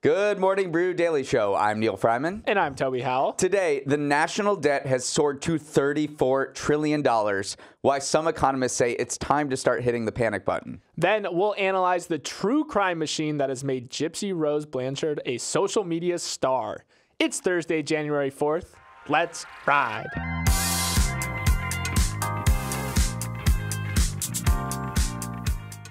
Good morning, Brew Daily Show. I'm Neal Freyman. And I'm Toby Howell. Today, the national debt has soared to $34 trillion, why some economists say it's time to start hitting the panic button. Then we'll analyze the true crime machine that has made Gypsy Rose Blanchard a social media star. It's Thursday, January 4th. Let's ride.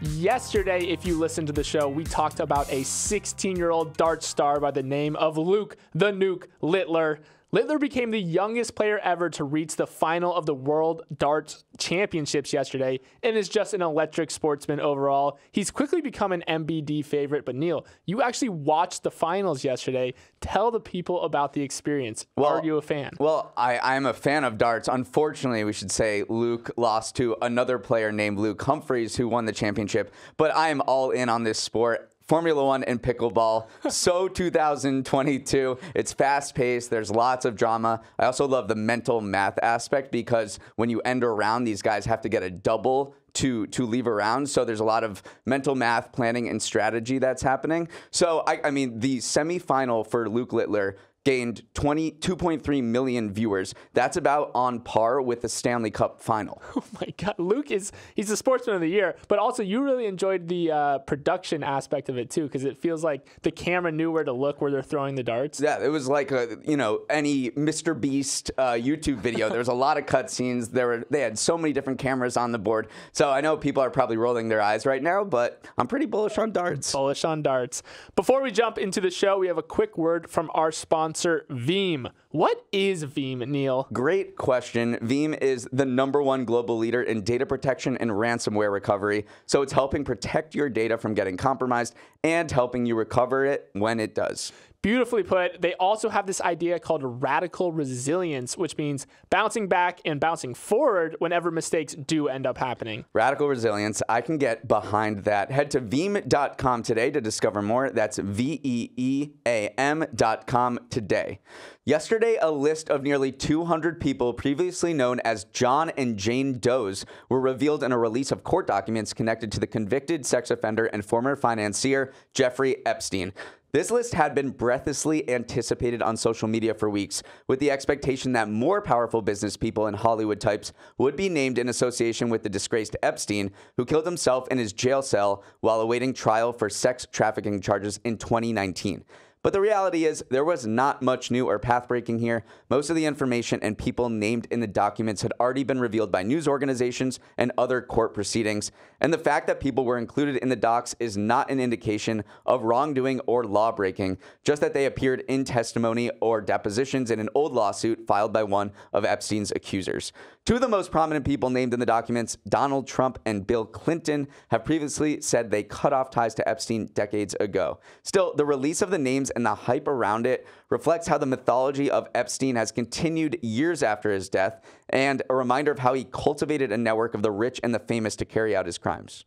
Yesterday, if you listened to the show, we talked about a 16 year old dart star by the name of Luke the Nuke Littler. Littler became the youngest player ever to reach the final of the World Darts Championships yesterday and is just an electric sportsman overall. He's quickly become an MBD favorite. But Neal, you actually watched the finals yesterday. Tell the people about the experience. Well, Are you a fan? Well, I, I'm a fan of darts. Unfortunately, we should say Luke lost to another player named Luke Humphreys, who won the championship. But I am all in on this sport. Formula One and pickleball. so 2022. It's fast paced. There's lots of drama. I also love the mental math aspect because when you end a round, these guys have to get a double to to leave around. So there's a lot of mental math planning and strategy that's happening. So I, I mean, the semifinal for Luke Littler gained 22.3 million viewers. That's about on par with the Stanley Cup final. Oh my God. Luke is, he's the sportsman of the year, but also you really enjoyed the uh, production aspect of it too, because it feels like the camera knew where to look where they're throwing the darts. Yeah, it was like, a, you know, any Mr. Beast uh, YouTube video. there was a lot of cutscenes. There were, they had so many different cameras on the board. So I know people are probably rolling their eyes right now, but I'm pretty bullish on darts. Bullish on darts. Before we jump into the show, we have a quick word from our sponsor sponsor, Veeam. What is Veeam, Neal? Great question. Veeam is the number one global leader in data protection and ransomware recovery. So it's helping protect your data from getting compromised and helping you recover it when it does. Beautifully put. They also have this idea called radical resilience, which means bouncing back and bouncing forward whenever mistakes do end up happening. Radical resilience. I can get behind that. Head to veeam.com today to discover more. That's V E E A M.com today. Yesterday, a list of nearly 200 people previously known as John and Jane Does were revealed in a release of court documents connected to the convicted sex offender and former financier Jeffrey Epstein. This list had been breathlessly anticipated on social media for weeks, with the expectation that more powerful business people and Hollywood types would be named in association with the disgraced Epstein, who killed himself in his jail cell while awaiting trial for sex trafficking charges in 2019. But the reality is, there was not much new or path breaking here. Most of the information and people named in the documents had already been revealed by news organizations and other court proceedings. And the fact that people were included in the docs is not an indication of wrongdoing or law breaking, just that they appeared in testimony or depositions in an old lawsuit filed by one of Epstein's accusers. Two of the most prominent people named in the documents, Donald Trump and Bill Clinton, have previously said they cut off ties to Epstein decades ago. Still, the release of the names and the hype around it reflects how the mythology of Epstein has continued years after his death and a reminder of how he cultivated a network of the rich and the famous to carry out his crimes.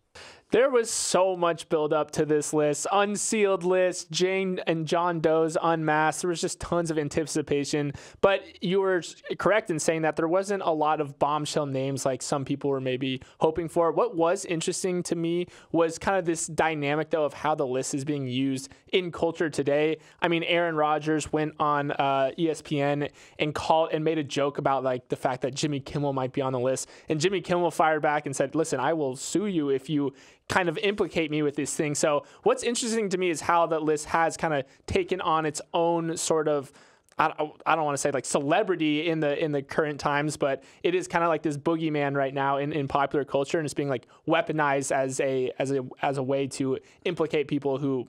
There was so much build up to this list. Unsealed list, Jane and John Doe's unmasked. There was just tons of anticipation. But you were correct in saying that there wasn't a lot of bombshell names like some people were maybe hoping for. What was interesting to me was kind of this dynamic, though, of how the list is being used in culture today. I mean, Aaron Rodgers went on uh, ESPN and called and made a joke about like the fact that Jimmy Kimmel might be on the list. And Jimmy Kimmel fired back and said, listen, I will sue you if you kind of implicate me with this thing. So what's interesting to me is how that list has kind of taken on its own sort of I don't want to say like celebrity in the in the current times, but it is kind of like this boogeyman right now in, in popular culture, and it's being like weaponized as a as a as a way to implicate people who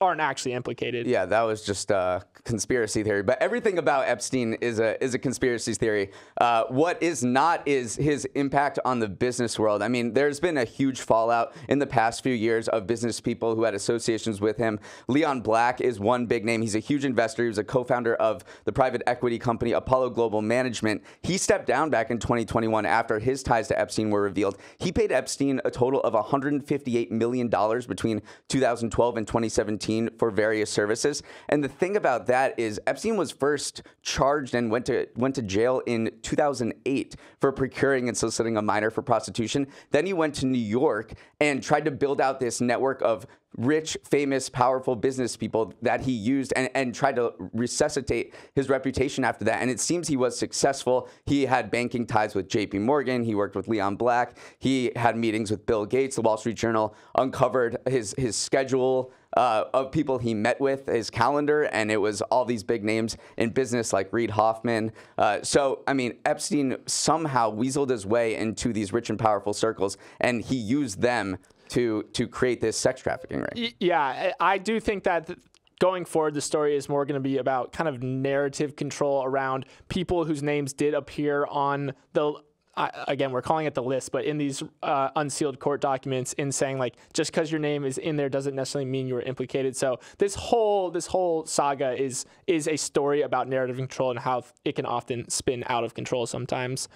aren't actually implicated. Yeah, that was just a conspiracy theory. But everything about Epstein is a is a conspiracy theory. Uh, what is not is his impact on the business world. I mean, there's been a huge fallout in the past few years of business people who had associations with him. Leon Black is one big name. He's a huge investor. He was a co-founder of the private equity company Apollo Global Management. He stepped down back in 2021 after his ties to Epstein were revealed. He paid Epstein a total of 158 million dollars between 2012 and 2017 for various services. And the thing about that is Epstein was first charged and went to went to jail in 2008 for procuring and soliciting a minor for prostitution. Then he went to New York and tried to build out this network of rich, famous, powerful business people that he used and, and tried to resuscitate his reputation after that. And it seems he was successful. He had banking ties with JP Morgan. He worked with Leon Black. He had meetings with Bill Gates. The Wall Street Journal uncovered his, his schedule uh, of people he met with, his calendar, and it was all these big names in business like Reid Hoffman. Uh, so, I mean, Epstein somehow weaseled his way into these rich and powerful circles, and he used them to to create this sex trafficking Yeah, I do think that going forward, the story is more going to be about kind of narrative control around people whose names did appear on the again, we're calling it the list, but in these uh, unsealed court documents, in saying like just because your name is in there doesn't necessarily mean you were implicated. So this whole this whole saga is is a story about narrative control and how it can often spin out of control sometimes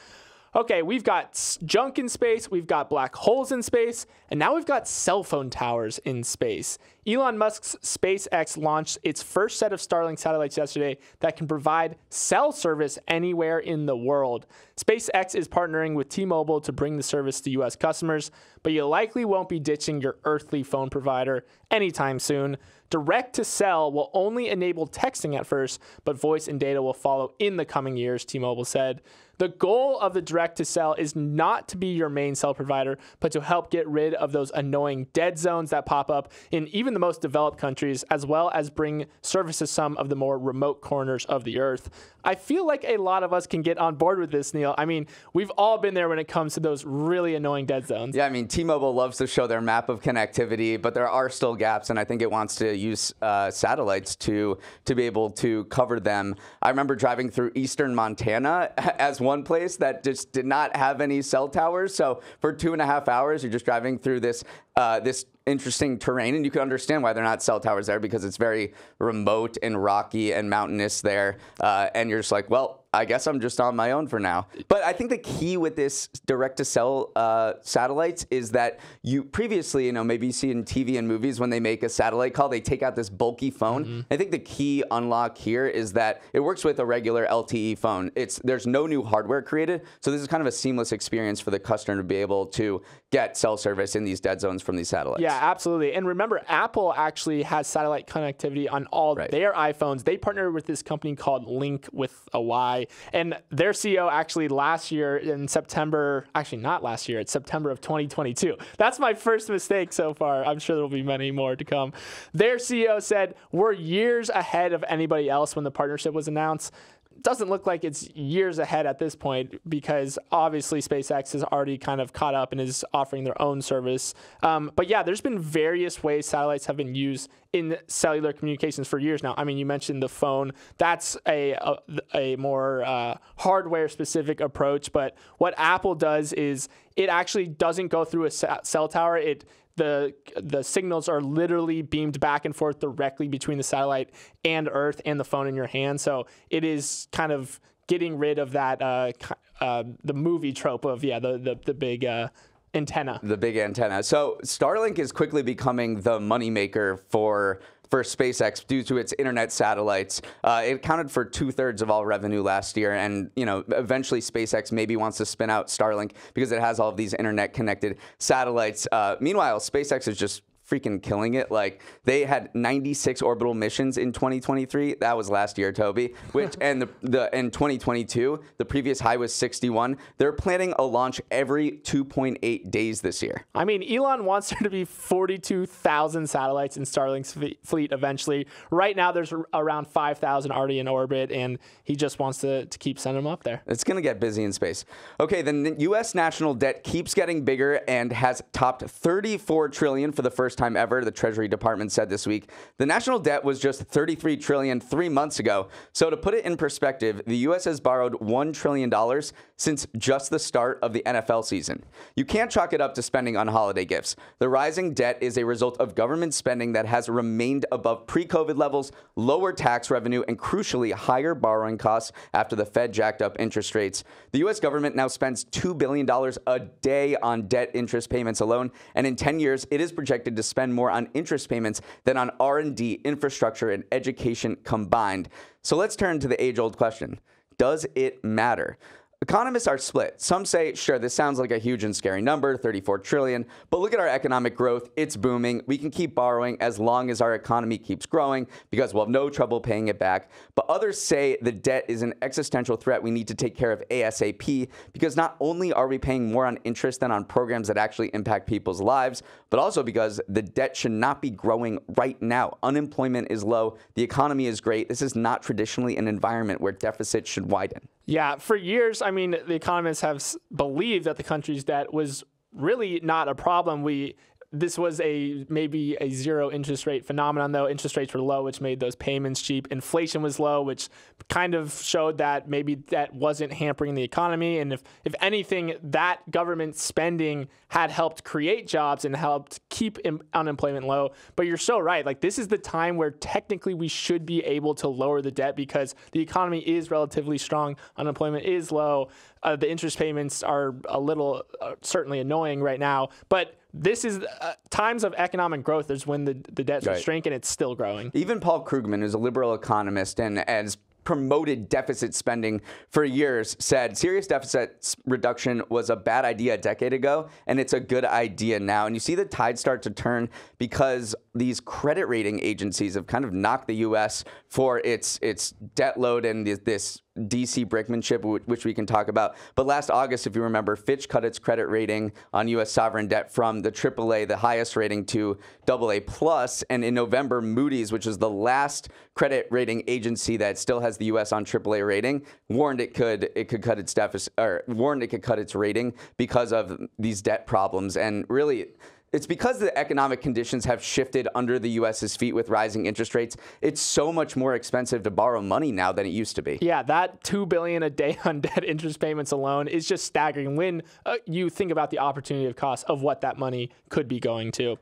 okay, we've got junk in space, we've got black holes in space, and now we've got cell phone towers in space. Elon Musk's SpaceX launched its first set of Starlink satellites yesterday that can provide cell service anywhere in the world. SpaceX is partnering with T Mobile to bring the service to US customers, but you likely won't be ditching your earthly phone provider anytime soon. Direct to cell will only enable texting at first, but voice and data will follow in the coming years, T Mobile said. The goal of the direct to cell is not to be your main cell provider, but to help get rid of those annoying dead zones that pop up in even the most developed countries, as well as bring service to some of the more remote corners of the earth. I feel like a lot of us can get on board with this, Neal. I mean, we've all been there when it comes to those really annoying dead zones. Yeah, I mean, T-Mobile loves to show their map of connectivity, but there are still gaps, and I think it wants to use uh, satellites to to be able to cover them. I remember driving through eastern Montana as one place that just did not have any cell towers. So for two and a half hours, you're just driving through this uh, this interesting terrain, and you can understand why they're not cell towers there because it's very remote and rocky and mountainous there. Uh, and you're just like, well, I guess I'm just on my own for now. But I think the key with this direct to cell uh, satellites is that you previously, you know, maybe you see in TV and movies when they make a satellite call, they take out this bulky phone. Mm-hmm. I think the key unlock here is that it works with a regular LTE phone. It's there's no new hardware created, so this is kind of a seamless experience for the customer to be able to get cell service in these dead zones from these satellites. Yeah, absolutely. And remember, Apple actually has satellite connectivity on all right. their iPhones. They partnered with this company called Link with a Y and their CEO actually last year in September, actually not last year, it's September of 2022. That's my first mistake so far. I'm sure there will be many more to come. Their CEO said, We're years ahead of anybody else when the partnership was announced doesn't look like it's years ahead at this point because obviously SpaceX has already kind of caught up and is offering their own service. Um, but yeah, there's been various ways satellites have been used in cellular communications for years now. I mean, you mentioned the phone. That's a a, a more uh, hardware specific approach. But what Apple does is it actually doesn't go through a cell tower. It the the signals are literally beamed back and forth directly between the satellite and Earth and the phone in your hand. So it is kind of getting rid of that uh, uh, the movie trope of yeah the the, the big uh, antenna. The big antenna. So Starlink is quickly becoming the moneymaker for for SpaceX due to its internet satellites. Uh, it accounted for two thirds of all revenue last year, and you know eventually SpaceX maybe wants to spin out Starlink because it has all of these internet connected satellites. Uh, meanwhile, SpaceX is just freaking killing it. Like they had 96 orbital missions in 2023. That was last year, Toby. Which and the the in 2022, the previous high was 61. They're planning a launch every 2.8 days this year. I mean, Elon wants there to be 42,000 satellites in Starlink's fleet eventually. Right now, there's around 5,000 already in orbit, and he just wants to, to keep sending them up there. It's going to get busy in space. Okay, the U.S. national debt keeps getting bigger and has topped 34 trillion for the first time ever, the Treasury Department said this week. The national debt was just 33 trillion 3 months ago. So to put it in perspective, the US has borrowed 1 trillion dollars since just the start of the NFL season. You can't chalk it up to spending on holiday gifts. The rising debt is a result of government spending that has remained above pre-COVID levels, lower tax revenue, and crucially higher borrowing costs after the Fed jacked up interest rates. The US government now spends 2 billion dollars a day on debt interest payments alone, and in 10 years it is projected to spend more on interest payments than on R&D, infrastructure, and education combined. So let's turn to the age-old question. Does it matter? Economists are split. Some say, sure, this sounds like a huge and scary number, 34 trillion, but look at our economic growth. It's booming. We can keep borrowing as long as our economy keeps growing because we'll have no trouble paying it back. But others say the debt is an existential threat we need to take care of ASAP because not only are we paying more on interest than on programs that actually impact people's lives, but also because the debt should not be growing right now. Unemployment is low, the economy is great. This is not traditionally an environment where deficits should widen. Yeah, for years, I mean, the economists have believed that the country's debt was really not a problem. We this was a maybe a zero interest rate phenomenon though. Interest rates were low which made those payments cheap. Inflation was low which kind of showed that maybe that wasn't hampering the economy. And if if anything that government spending had helped create jobs and helped keep unemployment low. But you're so right. Like this is the time where technically we should be able to lower the debt because the economy is relatively strong. Unemployment is low. Uh, the interest payments are a little uh, certainly annoying right now. But this is uh, times of economic growth is when the, the debt's right. shrinking, it's still growing. Even Paul Krugman, who's a liberal economist and as promoted deficit spending for years said serious deficit reduction was a bad idea a decade ago and it's a good idea now and you see the tide start to turn because these credit rating agencies have kind of knocked the US for its its debt load and this, DC brickmanship, which we can talk about. But last August, if you remember, Fitch cut its credit rating on U.S. sovereign debt from the AAA, the highest rating, to AA plus. And in November, Moody's, which is the last credit rating agency that still has the U.S. on AAA rating, warned it could it could cut its deficit or warned it could cut its rating because of these debt problems. And really, it's because the economic conditions have shifted under the U.S.'s feet with rising interest rates. It's so much more expensive to borrow money now than it used to be. Yeah, that two billion a day on debt interest payments alone is just staggering when uh, you think about the opportunity of cost of what that money could be going to.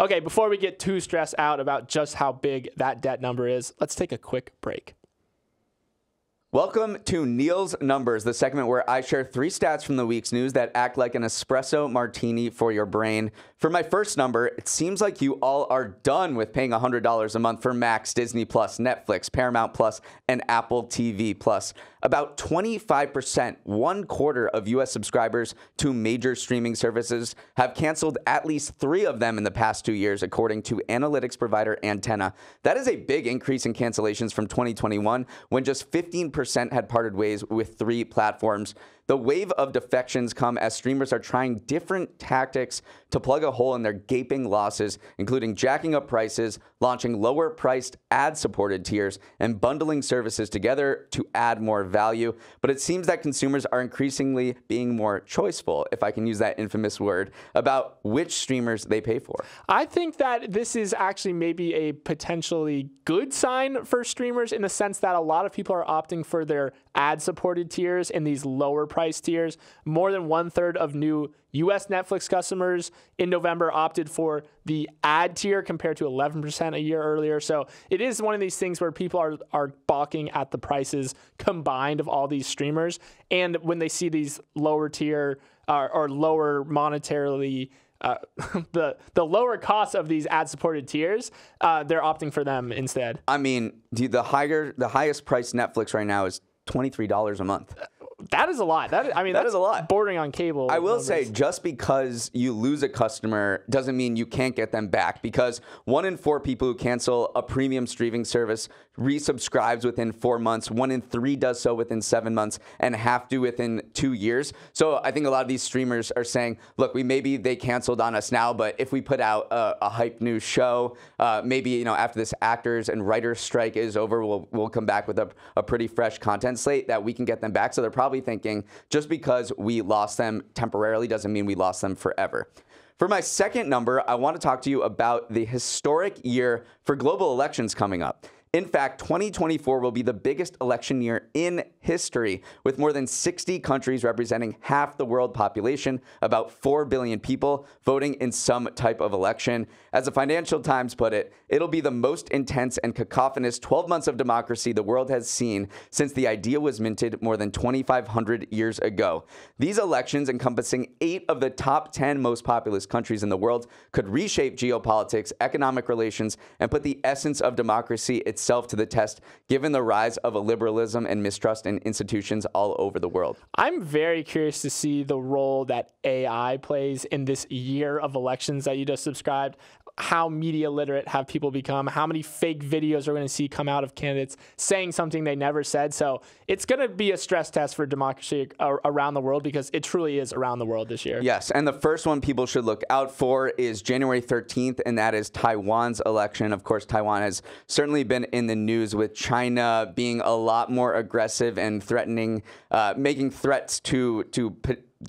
Okay, before we get too stressed out about just how big that debt number is, let's take a quick break. Welcome to Neal's Numbers, the segment where I share three stats from the week's news that act like an espresso martini for your brain. For my first number, it seems like you all are done with paying $100 a month for Max, Disney Plus, Netflix, Paramount Plus, and Apple TV Plus. About 25%, one quarter of US subscribers to major streaming services have canceled at least three of them in the past two years, according to analytics provider Antenna. That is a big increase in cancellations from 2021 when just 15% had parted ways with three platforms. The wave of defections come as streamers are trying different tactics to plug a hole in their gaping losses, including jacking up prices, launching lower priced ad supported tiers, and bundling services together to add more value. But it seems that consumers are increasingly being more choiceful, if I can use that infamous word, about which streamers they pay for. I think that this is actually maybe a potentially good sign for streamers in the sense that a lot of people are opting for their ad supported tiers in these lower price tiers. More than one third of new US Netflix customers in November opted for the ad tier compared to 11% a year earlier. So it is one of these things where people are, are balking at the prices combined of all these streamers. And when they see these lower tier uh, or lower monetarily uh, the the lower cost of these ad supported tiers, uh, they're opting for them instead. I mean, the higher the highest price Netflix right now is twenty three dollars a month. That is a lot. That I mean, that is a lot. Bordering on cable. I will numbers. say, just because you lose a customer doesn't mean you can't get them back. Because one in four people who cancel a premium streaming service resubscribes within four months. One in three does so within seven months, and half do within two years. So I think a lot of these streamers are saying, "Look, we maybe they canceled on us now, but if we put out a, a hype new show, uh, maybe you know after this actors and writers strike is over, we'll we'll come back with a, a pretty fresh content slate that we can get them back." So they're probably thinking just because we lost them temporarily doesn't mean we lost them forever. For my second number, I want to talk to you about the historic year for global elections coming up. In fact, 2024 will be the biggest election year in history, with more than 60 countries representing half the world population, about 4 billion people, voting in some type of election. As the Financial Times put it, it'll be the most intense and cacophonous 12 months of democracy the world has seen since the idea was minted more than 2,500 years ago. These elections, encompassing eight of the top 10 most populous countries in the world, could reshape geopolitics, economic relations, and put the essence of democracy itself itself to the test given the rise of a liberalism and mistrust in institutions all over the world. I'm very curious to see the role that AI plays in this year of elections that you just described how media literate have people become, how many fake videos are going to see come out of candidates saying something they never said. So it's going to be a stress test for democracy uh, around the world because it truly is around the world this year. Yes. And the first one people should look out for is January 13th, and that is Taiwan's election. Of course, Taiwan has certainly been in the news with China being a lot more aggressive and threatening, uh, making threats to, to,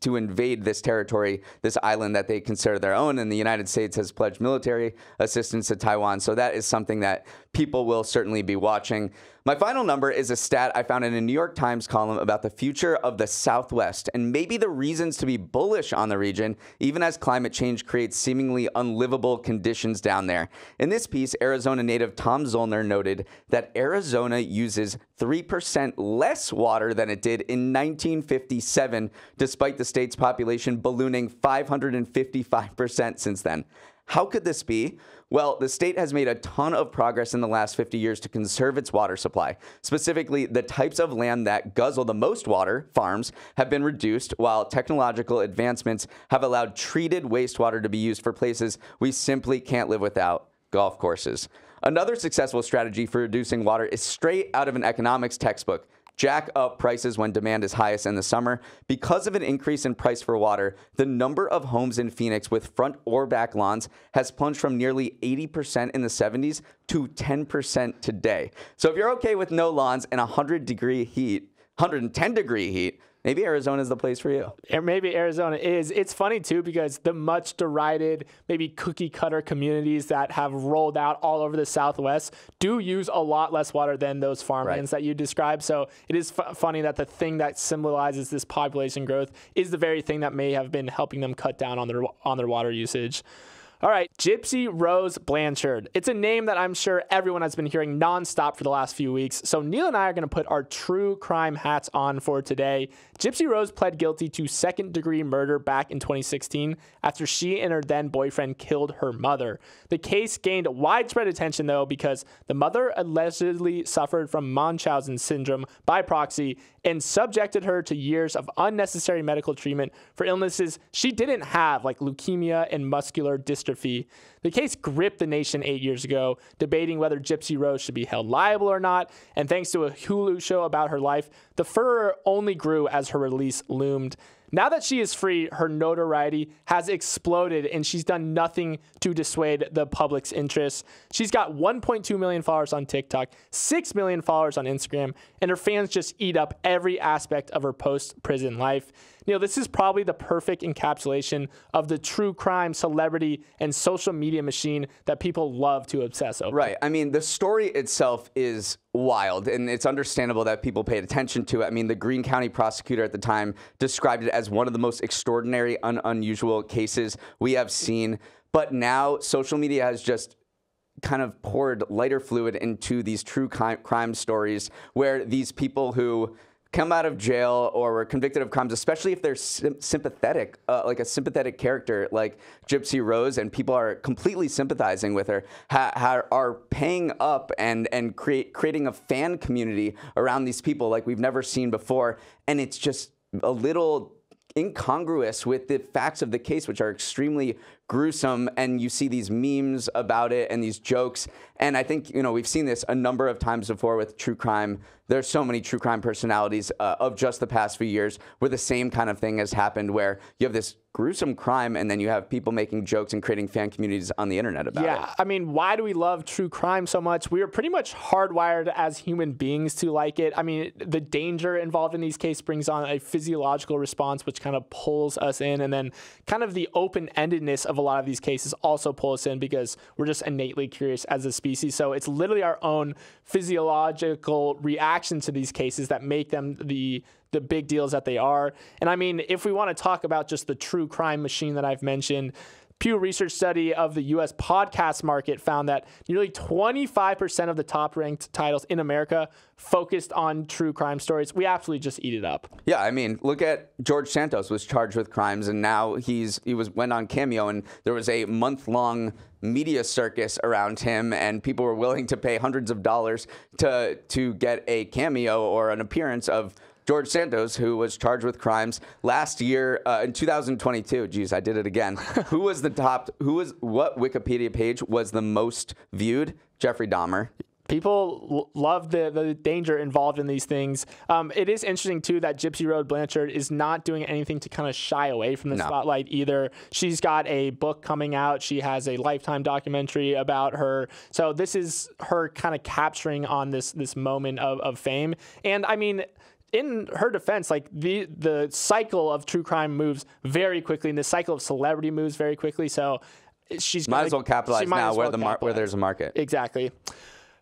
to invade this territory, this island that they consider their own. And the United States has pledged military assistance to Taiwan. So that is something that people will certainly be watching. My final number is a stat I found in a New York Times column about the future of the Southwest and maybe the reasons to be bullish on the region, even as climate change creates seemingly unlivable conditions down there. In this piece, Arizona native Tom Zoellner noted that Arizona uses 3% less water than it did in 1957, despite the state's population ballooning 555% since then. How could this be? Well, the state has made a ton of progress in the last 50 years to conserve its water supply. Specifically, the types of land that guzzle the most water, farms, have been reduced, while technological advancements have allowed treated wastewater to be used for places we simply can't live without golf courses. Another successful strategy for reducing water is straight out of an economics textbook jack up prices when demand is highest in the summer. Because of an increase in price for water, the number of homes in Phoenix with front or back lawns has plunged from nearly 80% in the 70s to 10% today. So if you're okay with no lawns and 100 degree heat, 110 degree heat, maybe Arizona is the place for you. Maybe Arizona is. It's funny too because the much derided, maybe cookie cutter communities that have rolled out all over the Southwest do use a lot less water than those farmlands right. that you described. So it is f- funny that the thing that symbolizes this population growth is the very thing that may have been helping them cut down on their on their water usage. All right, Gypsy Rose Blanchard. It's a name that I'm sure everyone has been hearing nonstop for the last few weeks. So Neal and I are going to put our true crime hats on for today. Gypsy Rose pled guilty to second degree murder back in 2016 after she and her then boyfriend killed her mother. The case gained widespread attention though because the mother allegedly suffered from Munchausen syndrome by proxy and subjected her to years of unnecessary medical treatment for illnesses she didn't have, like leukemia and muscular dystrophy. The case gripped the nation eight years ago, debating whether Gypsy Rose should be held liable or not, and thanks to a Hulu show about her life, the furor only grew as her release loomed. Now that she is free, her notoriety has exploded and she's done nothing to dissuade the public's interest. She's got 1.2 million followers on TikTok, 6 million followers on Instagram, and her fans just eat up every aspect of her post prison life. Neal, this is probably the perfect encapsulation of the true crime, celebrity, and social media machine that people love to obsess over. Right. I mean, the story itself is wild, and it's understandable that people paid attention to it. I mean, the Greene County prosecutor at the time described it as one of the most extraordinary, un- unusual cases we have seen. But now social media has just kind of poured lighter fluid into these true crime stories where these people who come out of jail or were convicted of crimes, especially if they're sympathetic, uh, like a sympathetic character like Gypsy Rose, and people are completely sympathizing with her, ha- ha- are paying up and and create creating a fan community around these people like we've never seen before, and it's just a little incongruous with the facts of the case, which are extremely gruesome. And you see these memes about it and these jokes. And I think, you know, we've seen this a number of times before with true crime. There's so many true crime personalities uh, of just the past few years where the same kind of thing has happened where you have this gruesome crime and then you have people making jokes and creating fan communities on the internet about yeah, it. Yeah, I mean, why do we love true crime so much? We are pretty much hardwired as human beings to like it. I mean, the danger involved in these cases brings on a physiological response which kind of pulls us in and then kind of the open-endedness of a lot of these cases also pull us in because we're just innately curious as a species. So it's literally our own physiological reaction to these cases that make them the the big deals that they are. And I mean, if we want to talk about just the true crime machine that I've mentioned, Pew Research study of the U.S. podcast market found that nearly 25% of the top ranked titles in America focused on true crime stories. We absolutely just eat it up. Yeah, I mean, look at George Santos was charged with crimes, and now he's he was went on Cameo, and there was a month long media circus around him, and people were willing to pay hundreds of dollars to to get a cameo or an appearance of George Santos, who was charged with crimes last year uh, in 2022. Geez, I did it again. who was the top? Who was what Wikipedia page was the most viewed? Jeffrey Dahmer. People love the, the danger involved in these things. Um, it is interesting, too, that Gypsy Rose Blanchard is not doing anything to kind of shy away from the no. spotlight either. She's got a book coming out, she has a lifetime documentary about her. So, this is her kind of capturing on this, this moment of, of fame. And I mean, in her defense, like the the cycle of true crime moves very quickly, and the cycle of celebrity moves very quickly. So she's might gonna, as well capitalize now where well the mar- where there's a market. Exactly.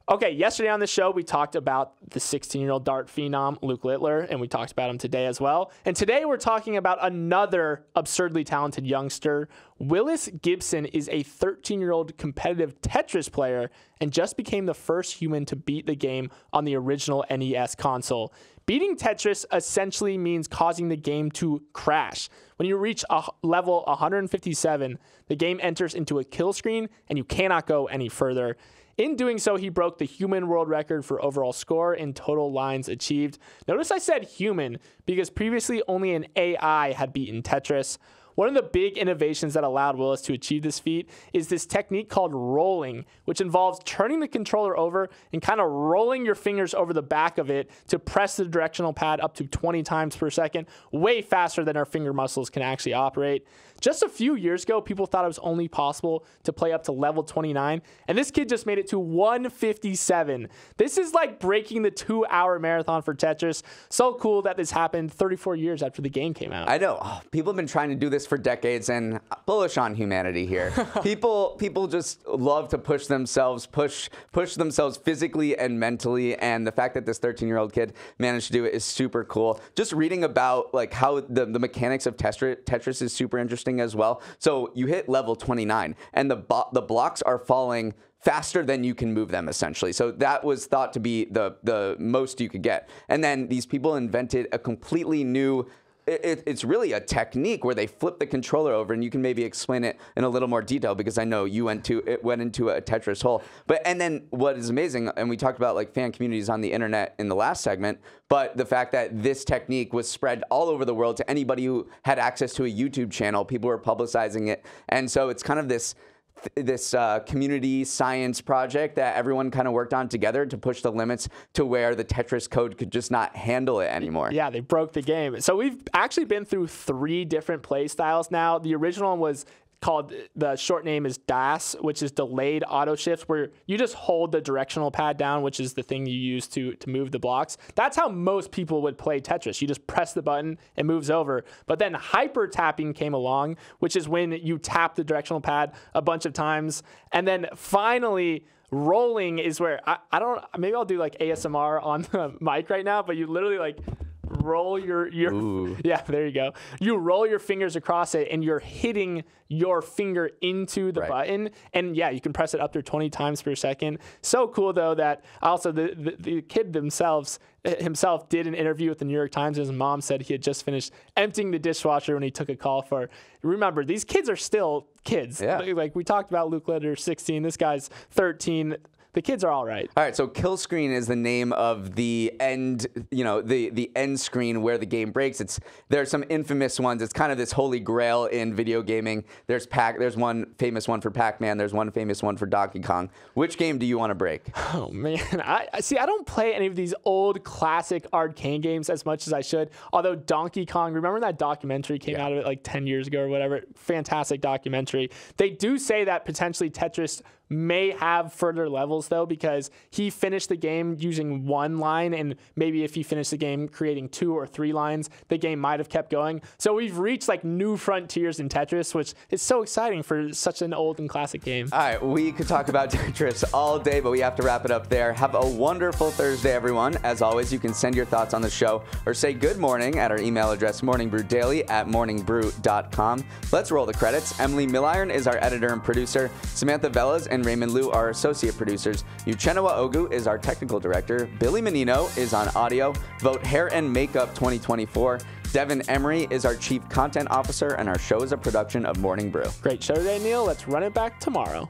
Okay, yesterday on the show, we talked about the 16 year old dart phenom, Luke Littler, and we talked about him today as well. And today we're talking about another absurdly talented youngster. Willis Gibson is a 13 year old competitive Tetris player and just became the first human to beat the game on the original NES console. Beating Tetris essentially means causing the game to crash. When you reach a level 157, the game enters into a kill screen and you cannot go any further. In doing so, he broke the human world record for overall score and total lines achieved. Notice I said human because previously only an AI had beaten Tetris. One of the big innovations that allowed Willis to achieve this feat is this technique called rolling, which involves turning the controller over and kind of rolling your fingers over the back of it to press the directional pad up to 20 times per second, way faster than our finger muscles can actually operate. Just a few years ago, people thought it was only possible to play up to level 29, and this kid just made it to 157. This is like breaking the two hour marathon for Tetris. So cool that this happened 34 years after the game came out. I know. Oh, people have been trying to do this for decades, and bullish on humanity here. people, people just love to push themselves, push, push themselves physically and mentally, and the fact that this 13 year old kid managed to do it is super cool. Just reading about like how the, the mechanics of Tetris is super interesting as well. So you hit level 29, and the bo- the blocks are falling faster than you can move them essentially. So that was thought to be the the most you could get. And then these people invented a completely new it, it's really a technique where they flip the controller over, and you can maybe explain it in a little more detail because I know you went to it went into a Tetris hole. But and then what is amazing, and we talked about like fan communities on the internet in the last segment, but the fact that this technique was spread all over the world to anybody who had access to a YouTube channel, people were publicizing it, and so it's kind of this this uh, community science project that everyone kind of worked on together to push the limits to where the Tetris code could just not handle it anymore. Yeah, they broke the game. So we've actually been through three different play styles now. The original one was called the short name is DAS, which is delayed auto shifts, where you just hold the directional pad down, which is the thing you use to to move the blocks. That's how most people would play Tetris. You just press the button, it moves over. But then hyper tapping came along, which is when you tap the directional pad a bunch of times, and then finally rolling is where I, I don't maybe I'll do like ASMR on the mic right now, but you literally like roll your your Ooh. yeah there you go you roll your fingers across it and you're hitting your finger into the right. button and yeah you can press it up to 20 times per second so cool though that also the, the, the kid themselves eh, himself did an interview with the New York Times. His mom said he had just finished emptying the dishwasher when he took a call for. Remember, these kids are still kids. Yeah. Like we talked about Luke Littler, 16. This guy's 13 the kids are all right. All right, so kill screen is the name of the end, you know, the the end screen where the game breaks. It's there's some infamous ones. It's kind of this holy grail in video gaming. There's Pac. There's one famous one for Pac-Man. There's one famous one for Donkey Kong. Which game do you want to break? Oh man, I see. I don't play any of these old classic arcade games as much as I should. Although Donkey Kong, remember that documentary came yeah. out of it like 10 years ago or whatever? Fantastic documentary. They do say that potentially Tetris may have further levels though because he finished the game using one line and maybe if he finished the game creating two or three lines the game might have kept going. So we've reached like new frontiers in tetris which is so exciting for such an old and classic game. All right we could talk about tetris all day but we have to wrap it up there. Have a wonderful thursday everyone. As always you can send your thoughts on the show or say good morning at our email address morningbrewdaily at morningbrew.com let's roll the credits. Emily milliron is our editor and producer. Samantha vellas and Raymond Liu are associate producers. Uchenna Ogu is our technical director. Billy Menino is on audio. Vote Hair and Makeup 2024. Devin Emery is our chief content officer, and our show is a production of Morning Brew. Great show today, Neal. Let's run it back tomorrow.